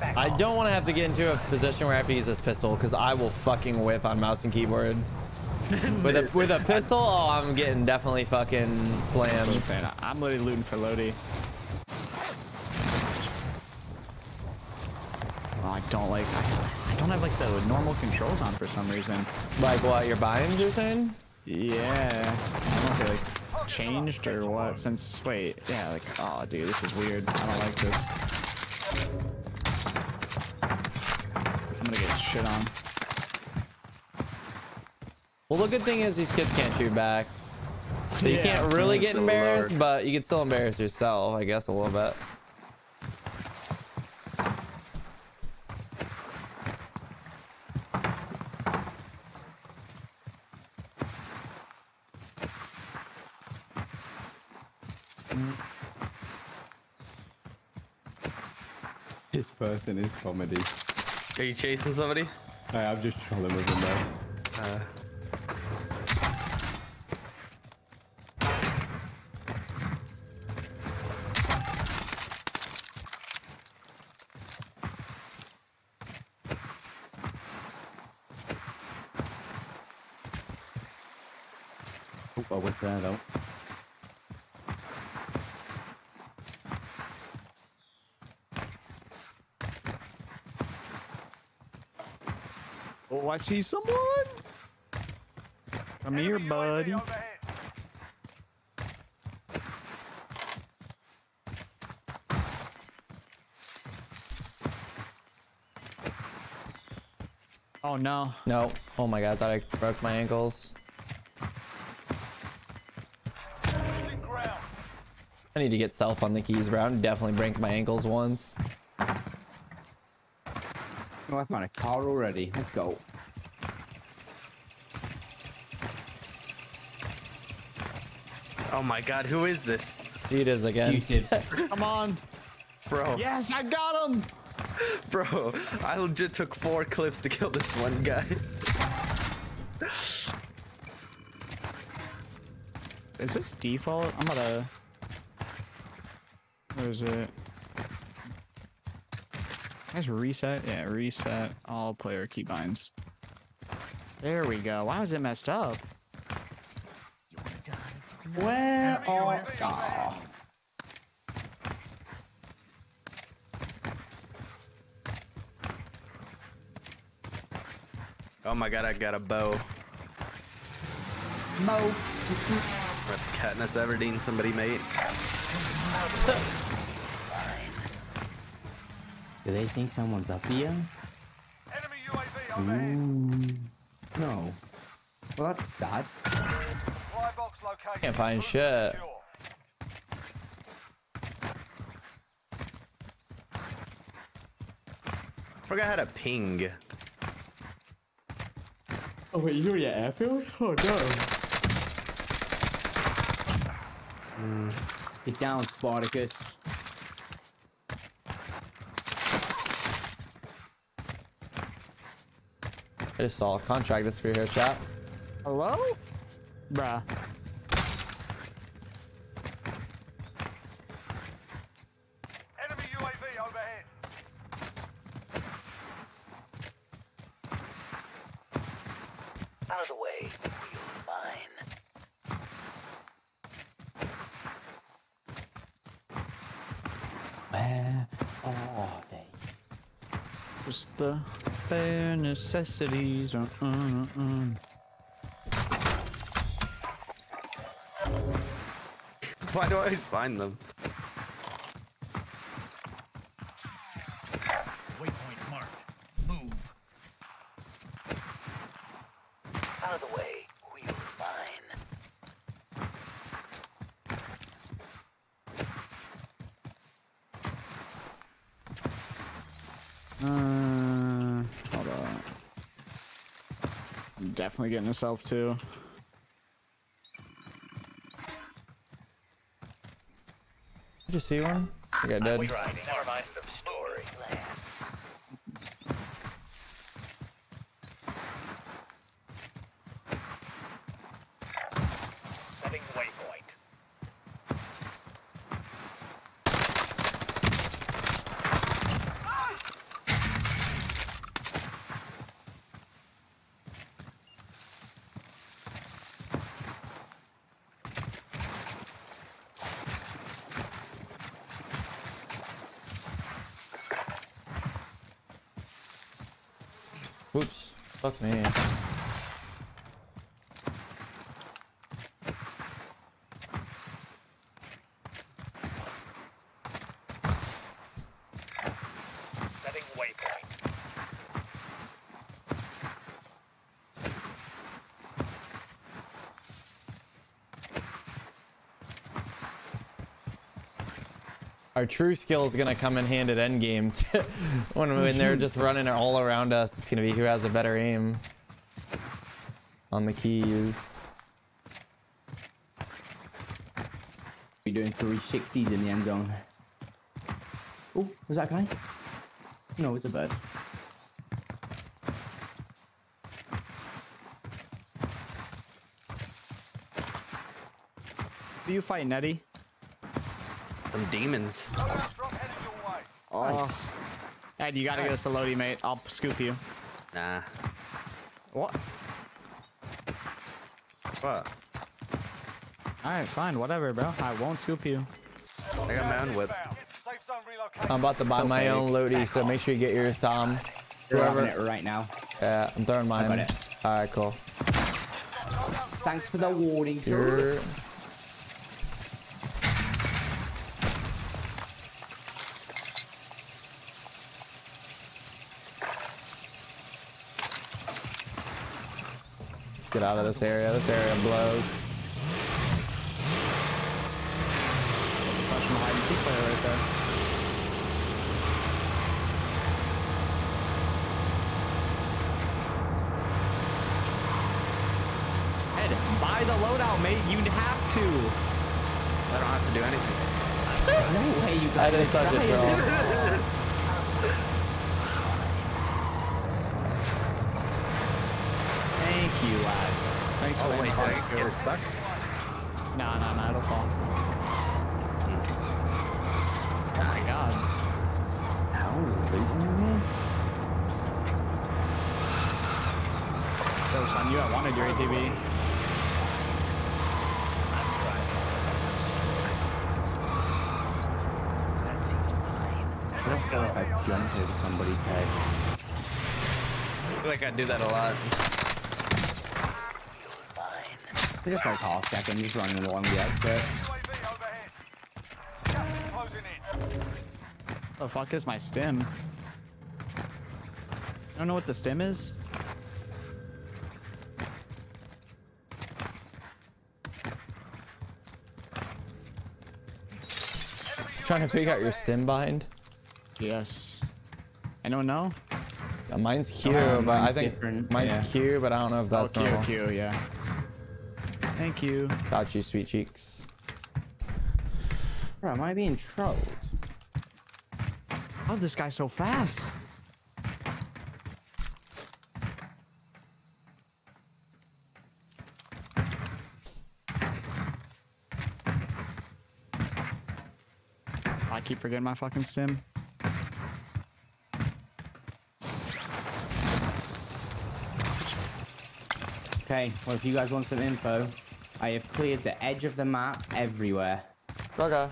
I don't want to have to get into a position where I have to use this pistol because I will fucking whiff on mouse and keyboard. with a with a pistol, oh, I'm getting definitely fucking That's what I'm slammed. saying. I'm literally looting for Lodi. Oh, I don't like. I, I don't have like the normal controls on for some reason. Like what? Your binds, you're saying? Yeah. I don't know if they like changed or what. Since wait, yeah, like oh, dude, this is weird. I don't like this. I'm gonna get shit on. Well, the good thing is these kids can't shoot back, so you Yeah, can't really get embarrassed, Lord. but you can still embarrass yourself, I guess, a little bit. This person is comedy. Are you chasing somebody? Hey, I'm just trolling with him though. Oh, I went there though. Oh, I see someone. Come here, buddy. Oh no. No. Oh my god, I thought I broke my ankles. I need to get self on the keys, bro. I'm definitely break my ankles once. Oh, I found a car already. Let's go. Oh my god, who is this? He It is again. Come on. Bro, Yes, I got him. bro, I legit took four clips to kill this one guy. Is this default? I'm gonna. Where is it? Guys, reset. Yeah, reset all player keybinds. There we go. Why was it messed up? Where are oh. Oh my god, I got a bow. Mo? That's Katniss Everdeen, somebody mate. Do they think someone's up here? Enemy UAV. Ooh. No. Well, that's sad. Fly. Can't find shit. secure. Forgot how to ping. Oh, wait, you're at airfield? Oh, no. Hmm. Get down, Spartacus. I just saw a contract this for here, chat. Hello? Bruh. Enemy UAV overhead. Out of the way. You're mine. Where are they? Just the bare necessities. Uh, uh, uh. Why do I always find them? Waypoint marked. Move. Out of the way. We're mine. Uh, hold on. I'm definitely getting a self too. Did you see one? I got dead. Fuck me. Our true skill is gonna come in hand at endgame. when when they're just running all around us, it's gonna be who has a better aim on the keys. We're doing 360s in the end zone. Oh, was that a guy? No, it's a bird. Do you fight Eddie? Some demons. Drop headed your way. Oh. Ed, you gotta get us to Lodi, mate. I'll scoop you. Nah. What? What? Alright, fine, whatever, bro. I won't scoop you. I got my own whip. Inbound. Safe zone relocated. I'm about to buy So my fake. own Lodi, so make sure you get yours, Tom. Whoever. it right now. Yeah, I'm throwing mine. it. All right, cool. Thanks for the warning, sir. Sure. Get out of this area. This area blows. Professional hide and seek player right there. Ed, buy the loadout, mate. You have to. I don't have to do anything. No way you I guys just touched it, bro. Thank you, lad. For Oh wait, did get it stuck? Nah, nah, nah, it'll fall. Oh my god. How is it looting in? Yo, son, you I wanted your ATV. I don't feel like I jumped over somebody's head. I feel like I do that a lot. They're just like half second, just running along the outskirts. UAV overhead. Gas is closing in. The fuck is my stim? I don't know what the stim is. Trying to figure out your stim bind. Yes. Anyone know? Yeah, mine's Q, Uh, but I think different, mine's yeah. Q, but I don't know if Oh, that's Q, normal. Q, yeah. Thank you. Got you, sweet cheeks. Bro, am I being trolled? How this guy so fast? I keep forgetting my fucking stim. Okay, well if you guys want some info, I have cleared the edge of the map everywhere. Okay.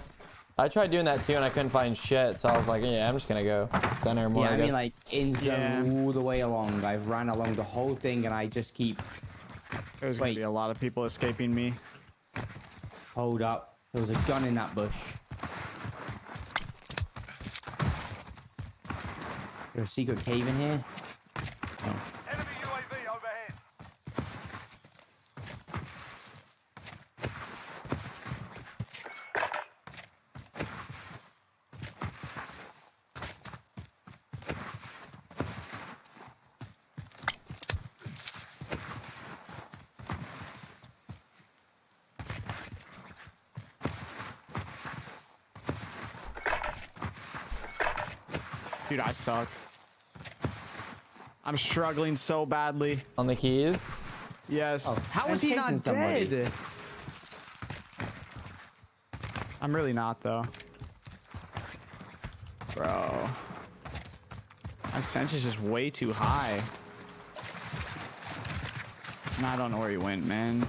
I tried doing that too, and I couldn't find shit, so I was like, yeah, I'm just gonna go center more. yeah, I I mean like in zone Yeah. all the way along. I've ran along the whole thing and I just keep There's gonna be a lot of people escaping me. hold up. There was a gun in that bush. There's a secret cave in here. Enemy UAV overhead. Dude, I suck. I'm struggling so badly. on the keys. Yes. Oh, How I'm he not somebody. dead? I'm really not though. Bro. My sense is just way too high. And I don't know where he went, man.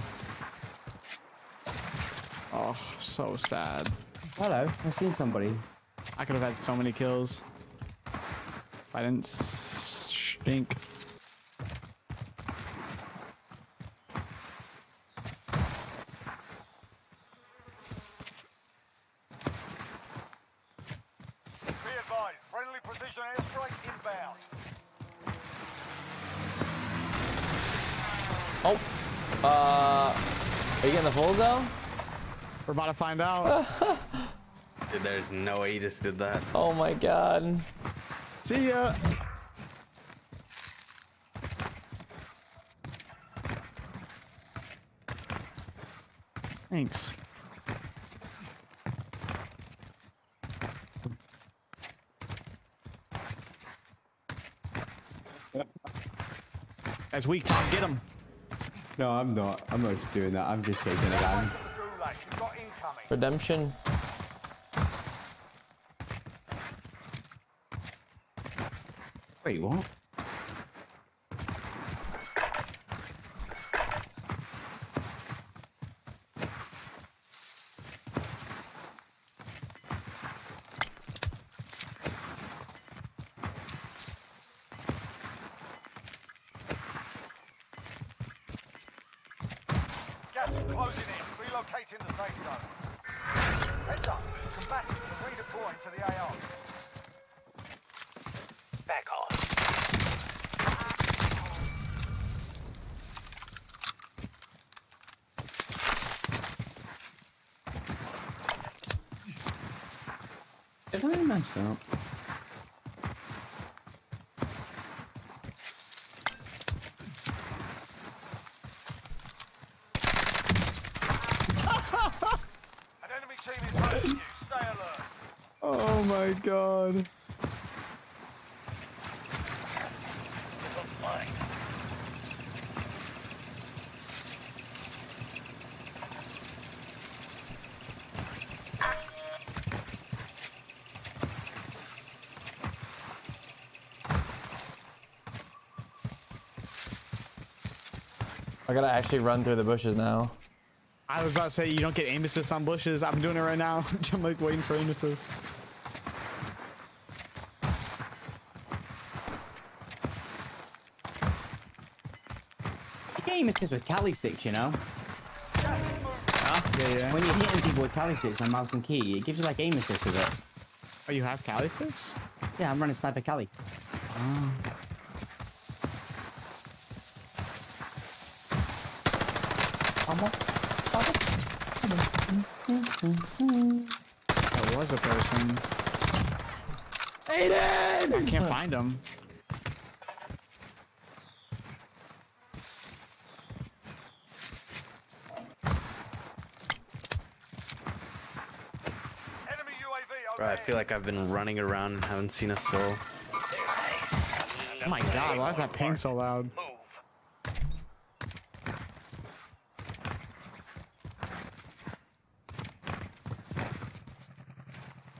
Oh, so sad. Hello, I've seen somebody. I could have had so many kills. I didn't stink. Oh. Uh, are you getting the full though? We're about to find out. There's no way he just did that. Oh my god. See ya. Thanks. That's weak, Tom. Get him. No, I'm not. I'm not doing that. I'm just shaking it down. Gulag, you've got incoming. Redemption. Wait, what? Gas is closing in. Relocating the safe zone. Heads up. Combatants are redeploying to the AO. Back on. Did I mess up? An enemy team is hunting you. Stay alert. Oh my god. I gotta actually run through the bushes now. I was about to say you don't get aim assist on bushes. I'm doing it right now. I'm like waiting for aim assist. The game assist with Kali sticks, you know? Yeah, yeah. When you're hitting people with Kali sticks on mouse and key, it gives you like aim assist with it. Oh, you have Kali six? Yeah, I'm running Sniper Kali. Oh. That was a person. Aydan! I can't find him. Enemy UAV Bro, I feel like I've been running around and haven't seen a soul. Oh my god, why is that ping so loud? Move.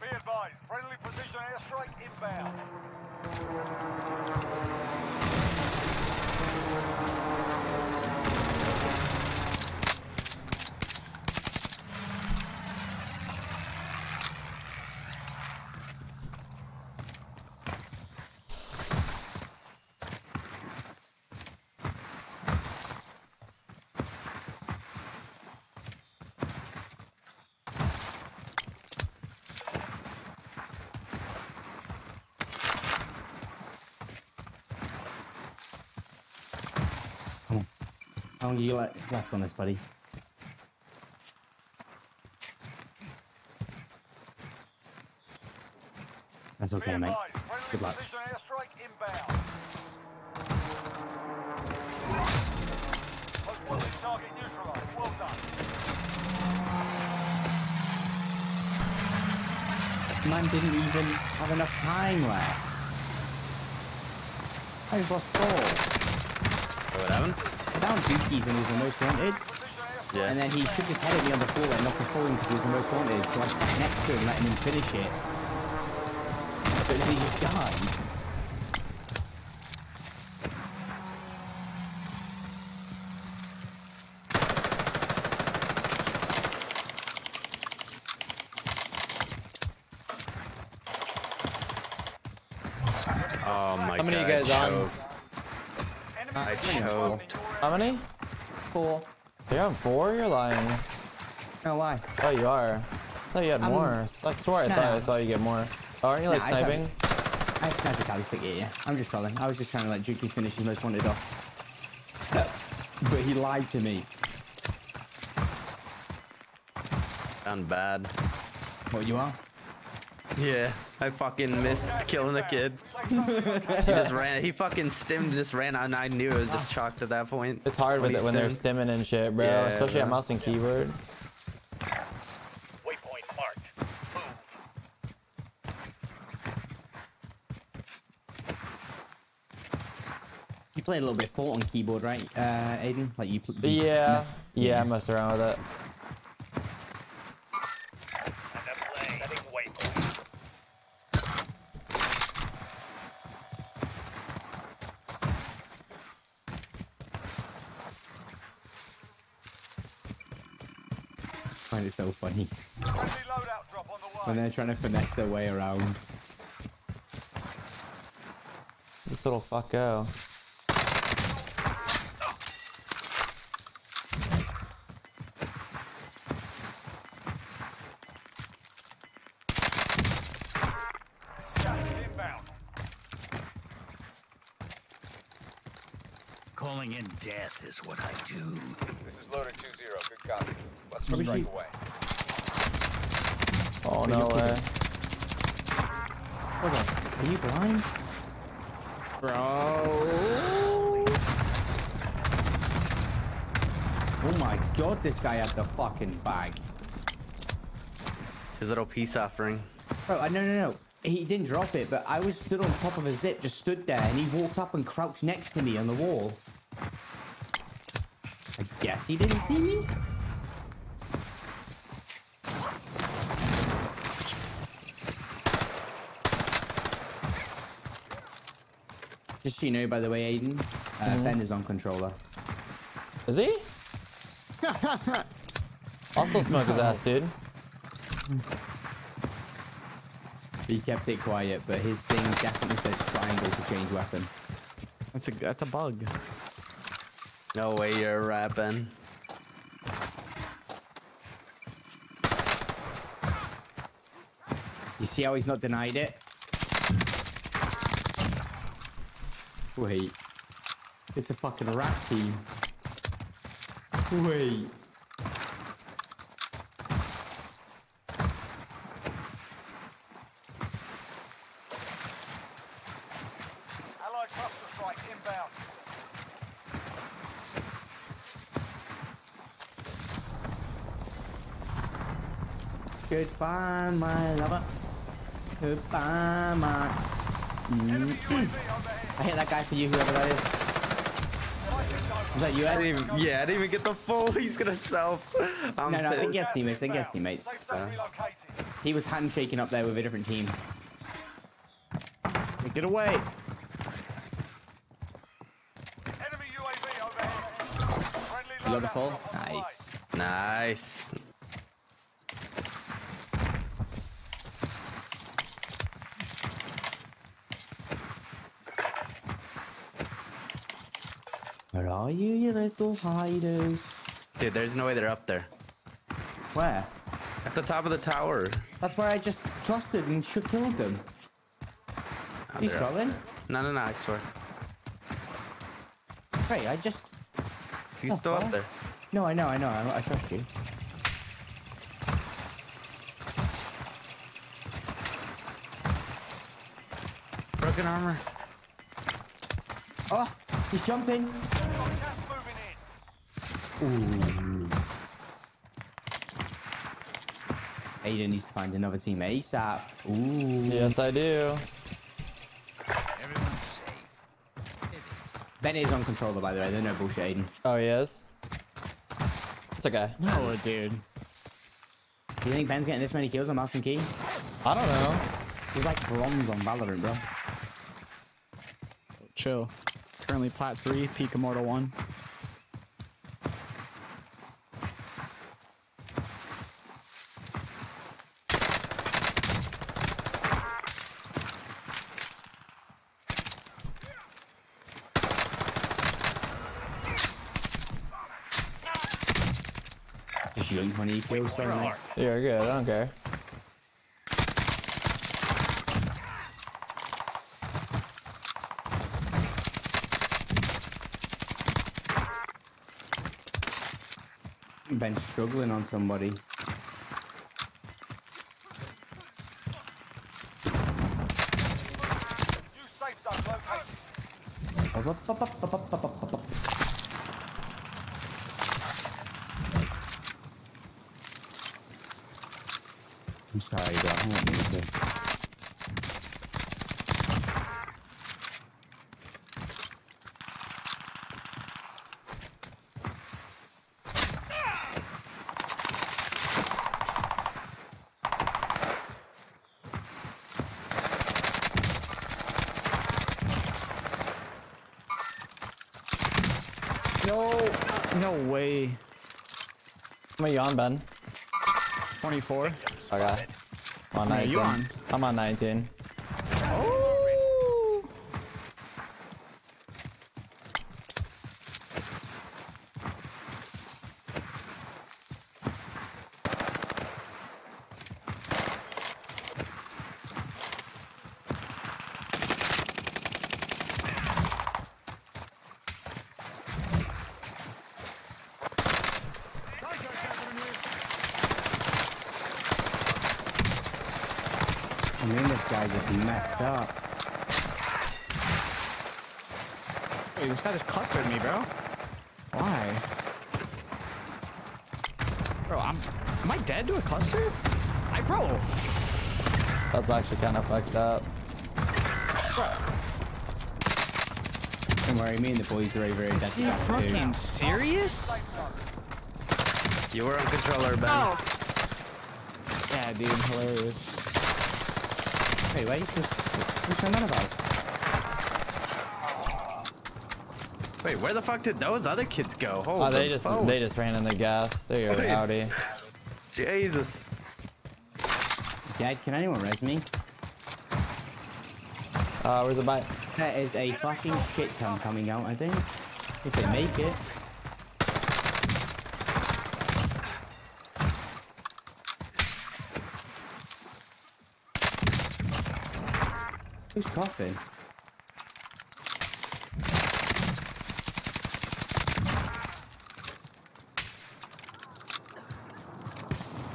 Be advised, friendly precision airstrike inbound. How long you le- left on this, buddy? That's okay, mate. Good luck. precision airstrike inbound. Hostile target neutralized. Well done. Man didn't even have enough time left. I just lost four. What happened? I downed Dookie when he was the most wanted, Yeah. and then he shook his head at me on the floor and knocked his falling because he was the most wanted, so I sat next to him letting him finish it. But then he just died. Oh my. How many I you guys on? Choked. Enemy I team choked. How many? Four. You're on four? You're lying. No, why? Oh, you are. I thought you had Um, more. I swore I thought no. I saw you get more. Oh, aren't you like Nah, I sniping? I have sniper tally stick here, yeah. I'm just trolling. I was just trying to let Juki finish his most wanted off. but he lied to me. Done bad. What you are? Yeah, I fucking missed killing a kid. He just ran. He fucking stimmed, just ran, and I knew it was just chalked at that point. It's hard with it when they're stimming and shit, bro. Yeah, Especially on bro. mouse and keyboard. Waypoint marked. Move. You played a little bit Fort on keyboard, right, uh, Aydan? Like you. Pl- you Yeah, yeah, I mess around with it. Enough playing. Setting waypoint. I find it so funny Friendly loadout drop on the way. when they're trying to finesse their way around. This little fucko. Gas is inbound. Calling in death is what I do. This is loader 2-0. Good copy. Let's Probably strike away. Oh no way. What the? Are you blind? Bro. Oh my god, this guy had the fucking bag. His little peace offering. Bro, I no no no. He didn't drop it, but I was stood on top of a zip, just stood there, and he walked up and crouched next to me on the wall. I guess he didn't see me. Just so you know, by the way, Aydan, uh, Ben is on controller. Is he? also smoke his ass, dude. He kept it quiet, but his thing definitely says triangle to change weapon. That's a that's a bug. No way you're rapping. You see how he's not denied it? Wait. It's a fucking rat team. Wait. Allied cluster strike inbound. Goodbye, my lover. Goodbye, my. Enemy Mm. UAV. I hit that guy for you, whoever that is. Was that you, I didn't even, yeah, I didn't even get the full. He's gonna self. I'm No, no, I think he has teammates. I think he has teammates. Safe zone relocated. he was handshaking up there with a different team. Get away. Enemy UAV overhead. Friendly You got the loadout fall? drop on the way. Nice. Nice. Where are you, you little hiders? Dude, there's no way they're up there. Where? At the top of the tower. That's where I just trusted and should killed them. Oh, You they're up trolling? there. No, no, no, I swear. Wait, I just. He's Oh, still up oh, there. No, I know, I know. I, I trust you. Broken armor. Oh, he's jumping. Got gas moving in. Aydan needs to find another team ASAP. Ooh. Yes, I do. Everyone's safe. Ben is on controller, by the way. There's no bullshit, Aydan. Oh, he is. It's okay. No, dude. Do you think Ben's getting this many kills on Mouse and Key? I don't know. He's like bronze on Valorant, bro. Chill. Currently plat three, peak immortal one. Just yoink when he kills. You're good. I don't care. Been bench struggling on somebody. I'm sorry. I won't need this. way. I'm you on, Ben. 24. Okay. I'm on 19. I'm on 19. I mean, this guy just messed up. Wait, this guy just clustered me, bro. Why? Bro, I'm. Am I dead to a cluster? I bro. That's actually kind of fucked up. Bro. Don't worry, me and the boys are very here. That's You that too. fucking serious? You were on controller, Ben. Oh. Yeah, dude, hilarious. Hey, wait, just what's going on about? Wait, where the fuck did those other kids go? Hold Oh, they just phone. they just ran in the gas. There you go, Wait. howdy. Jesus. Dad, can anyone res me? Uh, where's the bite? There is a fucking shit ton coming out, I think. If they make it. Who's coughing?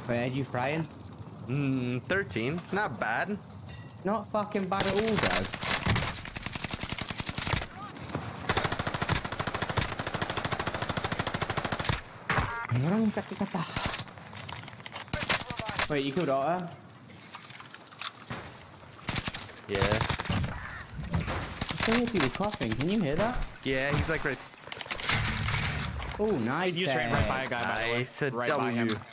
Wait, are you frying? Mm, 13. Not bad. Not fucking bad at all, Dad. Wait, you killed Otter? Yeah. I hear people coughing. Can you hear that? Yeah, he's like right. Oh, nice. You just ran right by a there. guy, by the way. Nice. A Right by him. W.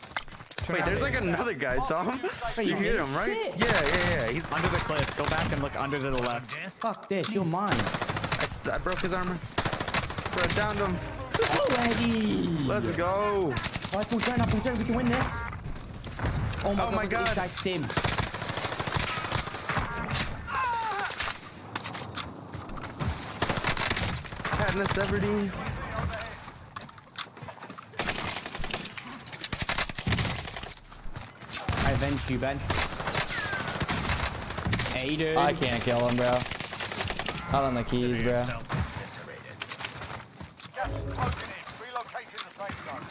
Wait, there's like another guy, Tom. Wait, You you hear him, right? Shit. Yeah, yeah, yeah. He's, Under the cliff. Go back and look under to the left. Fuck this, you're mine. I, I broke his armor. Bro, downed him. Oh, Eddie! Let's go. Right, pull turn up, pull turn, we can win this. Oh my Oh god, my look at God. This. Katniss Everdeen. I avenge you, Ben. Hey, dude. I can't kill him, bro. Not on the keys, bro. Gas is closing in. Relocating the safe zone.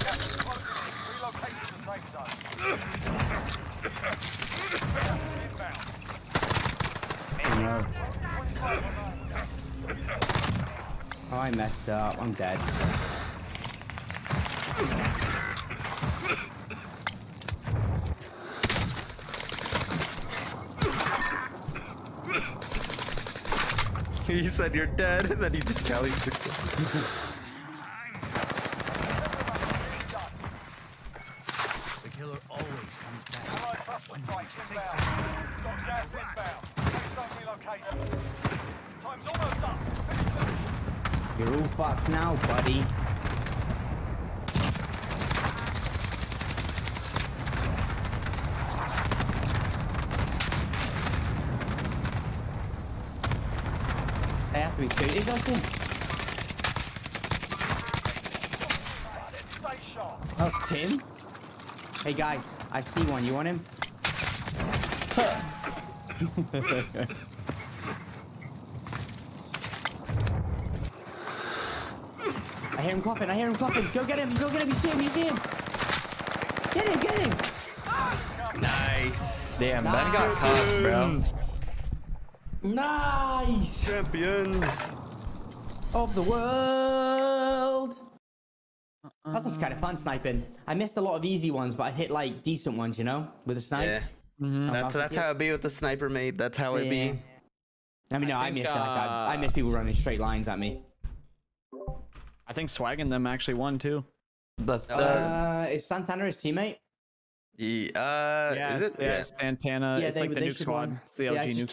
Gas is closing in. Relocating the safe zone. Inbound. Oh, no. Oh, I I'm dead. He said you're dead, and then he just Kelly. The killer always comes back. Allied cluster strike inbound. Got gas inbound. Safe zone relocated. Time's almost up. Finish them. You're all fucked now, buddy. to be straight. It goes in. Stay sharp. That's Tim. Hey guys, I see one. You want him? I hear him coughing. I hear him coughing. Go get him. Go get him. You see him. You see him. Get him. Get him. Nice. Damn, Ben got caught, bro. Nice. Champions. Of the world. That's just kind of fun sniping. I missed a lot of easy ones, but I hit like decent ones, you know, with a snipe. Yeah. That's that's how it be with the sniper mate. That's how it Yeah. be. I mean, no, I, think, missed it. Like, I, I uh, miss people running straight lines at me. I think Swag and them actually won too. The, the, Uh, is Santana his teammate? Yeah, uh, yeah, is it? yeah, Santana. Yeah, it's they- like the nuke squad. won. It's the Yeah, LG just nuke